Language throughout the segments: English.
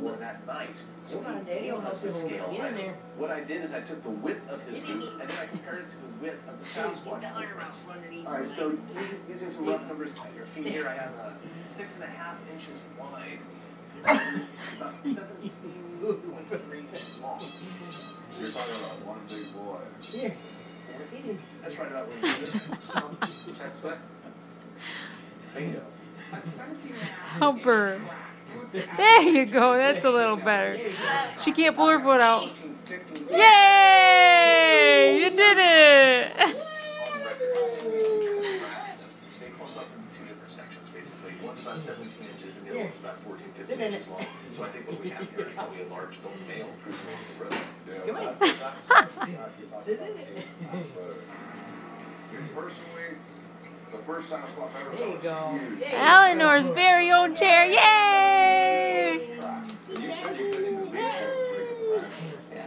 one that night. So Come on, he Daddy, gave us help a you hold scale. Get in there. What I did is I took the width of his Sit boot and then I compared it to the width of the Get Sasquatch the arm footprint. out from underneath. All right, so these are, some rough numbers at your feet here. I have uh, six and a half inches wide, about seventeen point three inches long. You're talking about one big boy. Here. Yes, he did. That's right about what it is. Chest sweat. Bingo. A 17 and a half Help inch track. What's it There you go. That's a little better. She can't pull her foot out. Yay! You did it! on record. They up into two different sections, basically. One's about 17 inches and the other one's about 14, 15 Sit in it. long. So I think what we have here is probably a large adult male cruising along the road. Come on. Sit in it. eight, not further. Me Personally, the first Sasquatch I ever There saw you go. huge. There you Elinor's very own chair. Yay! Track. And you said you couldn't even reach over to break up the branch. Yeah.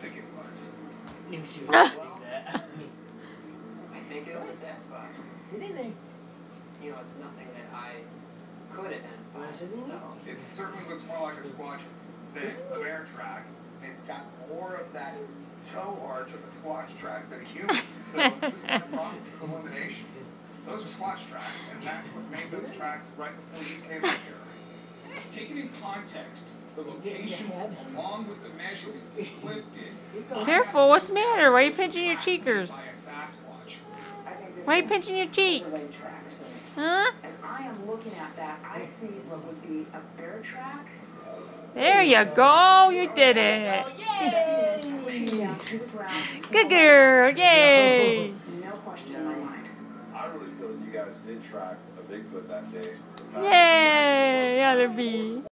Howie, what think it was? Knew she was ah. gonna do that. I think it was Sasquatch. Sit in there. You know, it's nothing that I could identify. Wanna sit in So, It certainly looks more like a squatch than a bear track. It's got more of that toe arch of a squatch track than a human. So just by process of elimination, those are squatch tracks, and that's what made those tracks right before you came up here. Taken in context, the location along with the measurements that Cliff did. Careful, what's the matter? Why are you pinching your cheekers? By a Sasquatch. I think this Why are you pinching your cheeks? tracks for me. Huh? As I am looking at that, I see what would be a bear track. There you go. You did it. Pushing down to the ground. Good girl. Yay! No question in my mind. I really feel you guys did track a Bigfoot that day. Yay! Other bee.